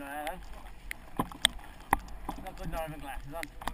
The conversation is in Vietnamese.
under there then. Not good not having.